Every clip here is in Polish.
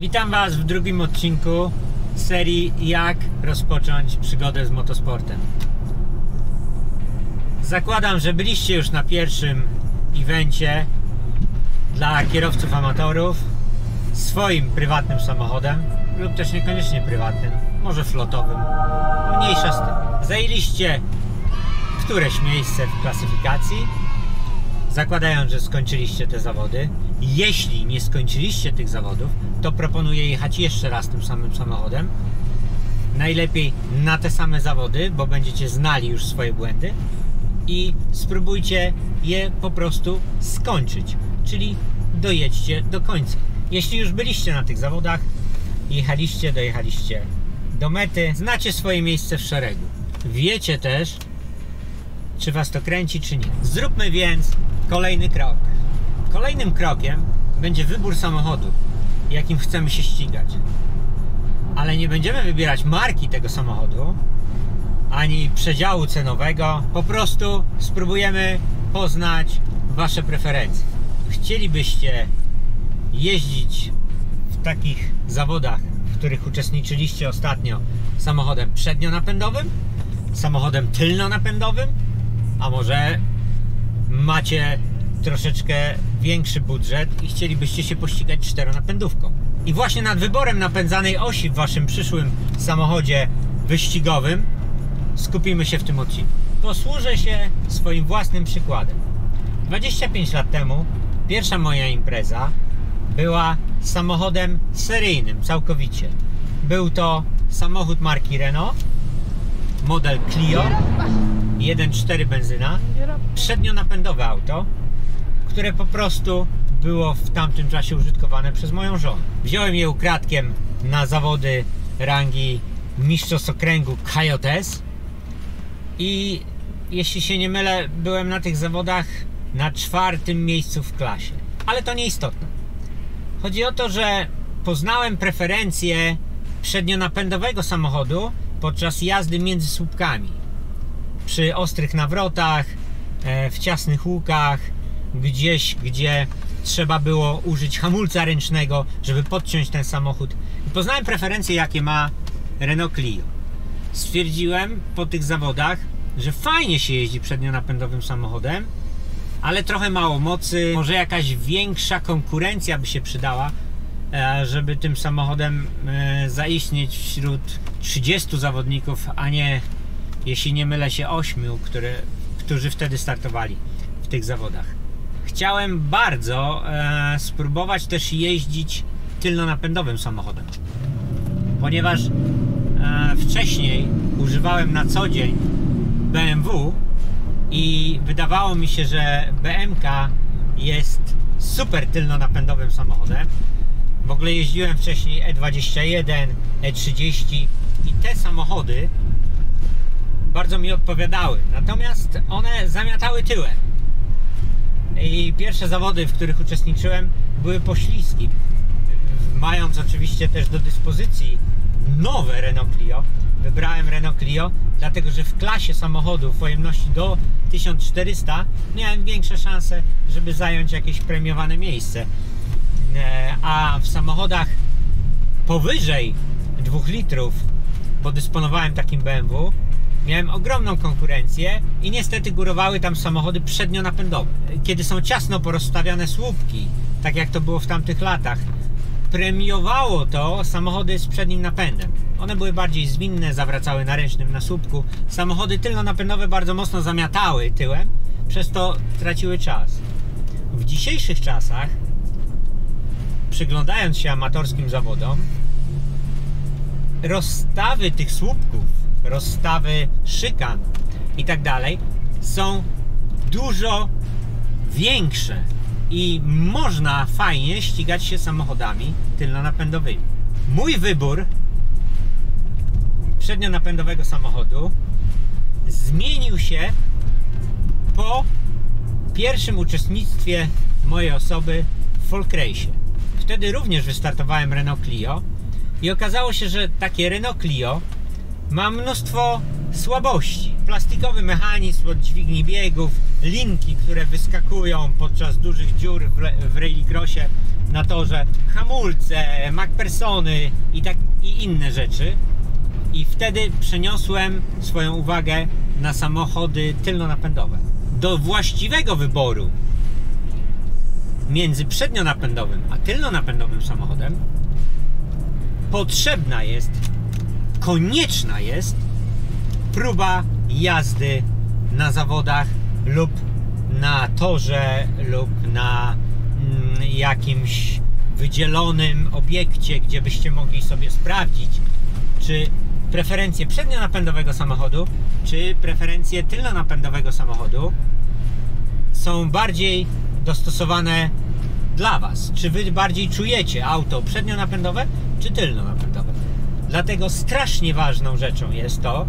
Witam Was w drugim odcinku serii Jak rozpocząć przygodę z motosportem. Zakładam, że byliście już na pierwszym evencie dla kierowców amatorów swoim prywatnym samochodem lub też niekoniecznie prywatnym, może flotowym. Mniejsza z tym. Zajęliście któreś miejsce w klasyfikacji, zakładając, że skończyliście te zawody. Jeśli nie skończyliście tych zawodów, to proponuję jechać jeszcze raz tym samym samochodem. Najlepiej na te same zawody, bo będziecie znali już swoje błędy i spróbujcie je po prostu skończyć, czyli dojedźcie do końca. Jeśli już byliście na tych zawodach, jechaliście, dojechaliście do mety, znacie swoje miejsce w szeregu. Wiecie też, czy was to kręci, czy nie. Zróbmy więc kolejny krok. Kolejnym krokiem będzie wybór samochodu, jakim chcemy się ścigać. Ale nie będziemy wybierać marki tego samochodu, ani przedziału cenowego. Po prostu spróbujemy poznać Wasze preferencje. Chcielibyście jeździć w takich zawodach, w których uczestniczyliście ostatnio samochodem przednionapędowym, samochodem tylnonapędowym, a może macie troszeczkę większy budżet i chcielibyście się pościgać czteronapędówką. I właśnie nad wyborem napędzanej osi w waszym przyszłym samochodzie wyścigowym skupimy się w tym odcinku. Posłużę się swoim własnym przykładem. 25 lat temu pierwsza moja impreza była samochodem seryjnym całkowicie. Był to samochód marki Renault, model Clio 1.4 benzyna, przednionapędowe auto, które po prostu było w tamtym czasie użytkowane przez moją żonę. Wziąłem je ukradkiem na zawody rangi mistrzostw okręgu KJS i jeśli się nie mylę, byłem na tych zawodach na czwartym miejscu w klasie. Ale to nieistotne. Chodzi o to, że poznałem preferencje przednionapędowego samochodu podczas jazdy między słupkami. Przy ostrych nawrotach, e, w ciasnych łukach, gdzieś, gdzie trzeba było użyć hamulca ręcznego, żeby podciąć ten samochód. I poznałem preferencje, jakie ma Renault Clio. Stwierdziłem po tych zawodach, że fajnie się jeździ przednionapędowym samochodem, ale trochę mało mocy, może jakaś większa konkurencja by się przydała, e, żeby tym samochodem e, zaistnieć wśród 30 zawodników, a nie, jeśli nie mylę się, 8, które, którzy wtedy startowali w tych zawodach. Chciałem bardzo e, spróbować też jeździć tylnonapędowym samochodem, ponieważ e, wcześniej używałem na co dzień BMW i wydawało mi się, że BMK jest super tylnonapędowym samochodem. W ogóle jeździłem wcześniej E21, E30 i te samochody bardzo mi odpowiadały. Natomiast one zamiatały tyłem. I pierwsze zawody, w których uczestniczyłem, były poślizgi. Mając oczywiście też do dyspozycji nowe Renault Clio, wybrałem Renault Clio, dlatego że w klasie samochodów pojemności do 1400 miałem większe szanse, żeby zająć jakieś premiowane miejsce. E, a w samochodach powyżej 2 litrów, bo dysponowałem takim BMW, miałem ogromną konkurencję i niestety górowały tam samochody przednionapędowe. Kiedy są ciasno porozstawiane słupki, tak jak to było w tamtych latach, premiowało to samochody z przednim napędem. One były bardziej zwinne, zawracały na ręcznym na słupku. Samochody tylnonapędowe bardzo mocno zamiatały tyłem, przez to traciły czas. W dzisiejszych czasach, przyglądając się amatorskim zawodom, rozstawy tych słupków, rozstawy szykan i tak dalej są dużo większe i można fajnie ścigać się samochodami tylnonapędowymi. Mój wybór przednionapędowego samochodu zmienił się po pierwszym uczestnictwie mojej osoby w Folk Race. Wtedy również wystartowałem Renault Clio i okazało się, że takie Renault Clio ma mnóstwo słabości. plastikowy mechanizm od dźwigni biegów, linki, które wyskakują podczas dużych dziur w, w rallycrossie na torze, hamulce, MacPersony i, tak, i inne rzeczy. I wtedy przeniosłem swoją uwagę na samochody tylnonapędowe. Do właściwego wyboru między przednionapędowym a tylnonapędowym samochodem potrzebna jest, konieczna jest próba jazdy na zawodach lub na torze lub na mm, jakimś wydzielonym obiekcie, gdzie byście mogli sobie sprawdzić, czy preferencje przednionapędowego samochodu, czy preferencje tylnonapędowego samochodu są bardziej dostosowane dla Was. Czy Wy bardziej czujecie auto przednionapędowe, czy tylnonapędowe? Dlatego strasznie ważną rzeczą jest to,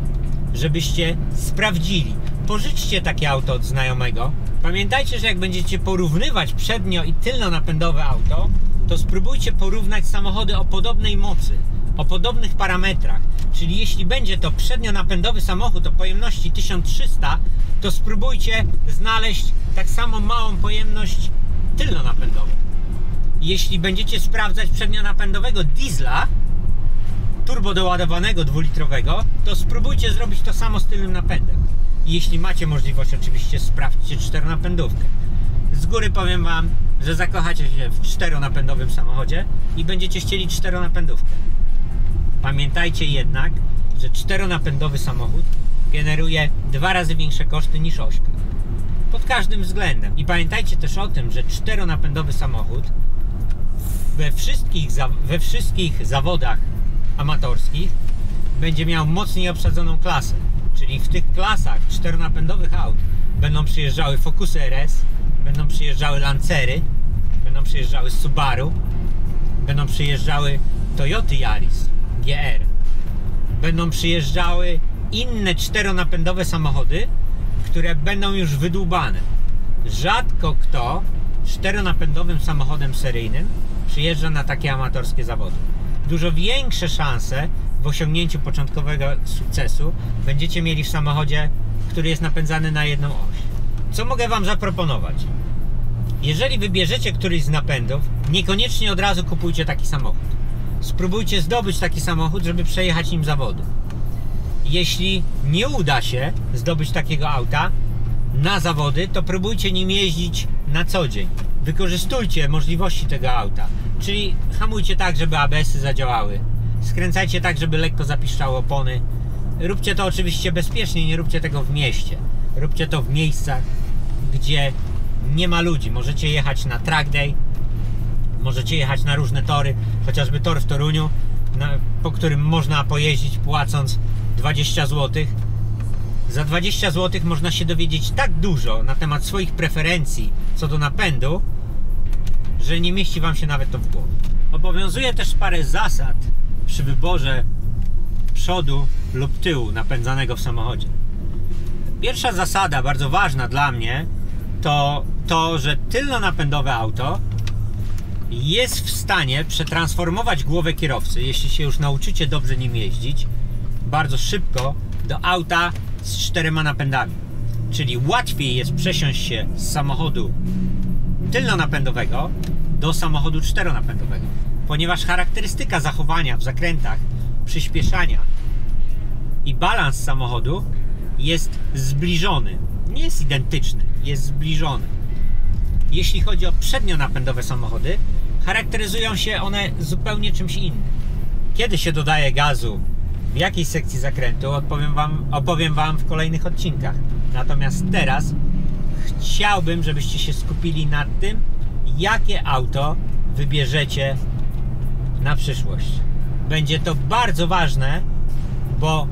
żebyście sprawdzili. Pożyczcie takie auto od znajomego. Pamiętajcie, że jak będziecie porównywać przednio i tylnonapędowe auto, to spróbujcie porównać samochody o podobnej mocy, o podobnych parametrach. Czyli jeśli będzie to przednionapędowy samochód o pojemności 1300, to spróbujcie znaleźć tak samo małą pojemność tylnonapędową. Jeśli będziecie sprawdzać przednionapędowego diesla, turbo doładowanego dwulitrowego, to spróbujcie zrobić to samo z tylnym napędem. Jeśli macie możliwość, oczywiście sprawdźcie czteronapędówkę. Z góry powiem Wam, że zakochacie się w czteronapędowym samochodzie i będziecie chcieli czteronapędówkę. Pamiętajcie jednak, że czteronapędowy samochód generuje dwa razy większe koszty niż ośka. Pod każdym względem. I pamiętajcie też o tym, że czteronapędowy samochód we wszystkich, we wszystkich zawodach amatorskich będzie miał mocniej obsadzoną klasę. Czyli w tych klasach czteronapędowych aut będą przyjeżdżały Focusy RS, będą przyjeżdżały Lancery, będą przyjeżdżały Subaru, będą przyjeżdżały Toyoty Yaris GR, będą przyjeżdżały inne czteronapędowe samochody, które będą już wydłubane. Rzadko kto czteronapędowym samochodem seryjnym przyjeżdża na takie amatorskie zawody. Dużo większe szanse w osiągnięciu początkowego sukcesu będziecie mieli w samochodzie, który jest napędzany na jedną oś. Co mogę Wam zaproponować? Jeżeli wybierzecie któryś z napędów, niekoniecznie od razu kupujcie taki samochód. Spróbujcie zdobyć taki samochód, żeby przejechać nim zawody. Jeśli nie uda się zdobyć takiego auta na zawody, to próbujcie nim jeździć na co dzień. Wykorzystujcie możliwości tego auta, czyli hamujcie tak, żeby ABS-y zadziałały. Skręcajcie tak, żeby lekko zapiszczały opony. Róbcie to oczywiście bezpiecznie, nie róbcie tego w mieście. Róbcie to w miejscach, gdzie nie ma ludzi. Możecie jechać na track day, możecie jechać na różne tory, chociażby tor w Toruniu, na, po którym można pojeździć płacąc 20 zł. Za 20 zł można się dowiedzieć tak dużo na temat swoich preferencji co do napędu, że nie mieści Wam się nawet to w głowie. Obowiązuje też parę zasad przy wyborze przodu lub tyłu napędzanego w samochodzie. Pierwsza zasada, bardzo ważna dla mnie, to to, że tylnonapędowe auto jest w stanie przetransformować głowę kierowcy, jeśli się już nauczycie dobrze nim jeździć, bardzo szybko do auta z czterema napędami. Czyli łatwiej jest przesiąść się z samochodu tylnonapędowego do samochodu czteronapędowego, ponieważ charakterystyka zachowania w zakrętach, przyspieszania i balans samochodu jest zbliżony. Nie jest identyczny, jest zbliżony. Jeśli chodzi o przednionapędowe samochody, charakteryzują się one zupełnie czymś innym. Kiedy się dodaje gazu, w jakiej sekcji zakrętu, opowiem wam, opowiem Wam w kolejnych odcinkach. Natomiast teraz chciałbym, żebyście się skupili nad tym, jakie auto wybierzecie na przyszłość. Będzie to bardzo ważne, bo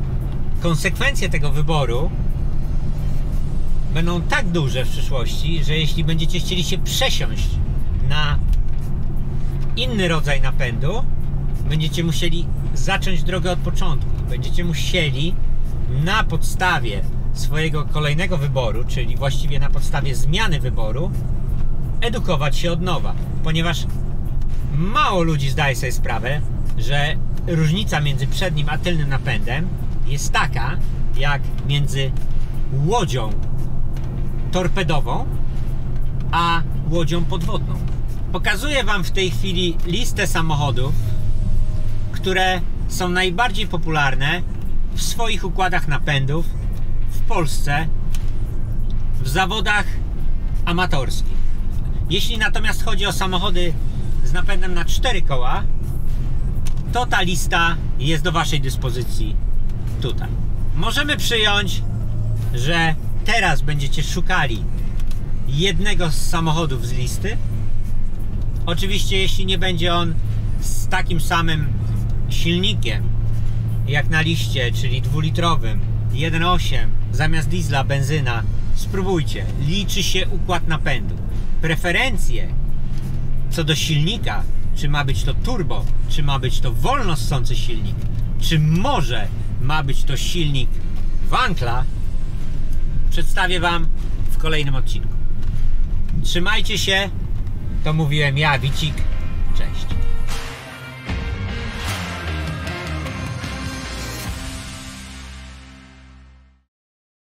konsekwencje tego wyboru będą tak duże w przyszłości, że jeśli będziecie chcieli się przesiąść na inny rodzaj napędu, będziecie musieli zacząć drogę od początku. Będziecie musieli na podstawie swojego kolejnego wyboru, czyli właściwie na podstawie zmiany wyboru, edukować się od nowa, ponieważ mało ludzi zdaje sobie sprawę, że różnica między przednim a tylnym napędem jest taka, jak między łodzią torpedową, a łodzią podwodną. Pokazuję Wam w tej chwili listę samochodów, które są najbardziej popularne w swoich układach napędów w Polsce w zawodach amatorskich. Jeśli natomiast chodzi o samochody z napędem na cztery koła, to ta lista jest do Waszej dyspozycji tutaj. Możemy przyjąć, że teraz będziecie szukali jednego z samochodów z listy. Oczywiście, jeśli nie będzie on z takim samym silnikiem jak na liście, czyli dwulitrowym 1.8 zamiast diesla benzyna, spróbujcie. Liczy się układ napędu. Preferencje co do silnika, czy ma być to turbo, czy ma być to wolno ssący silnik, czy może ma być to silnik Wankla, przedstawię Wam w kolejnym odcinku. Trzymajcie się, to mówiłem ja, Wicik. Cześć.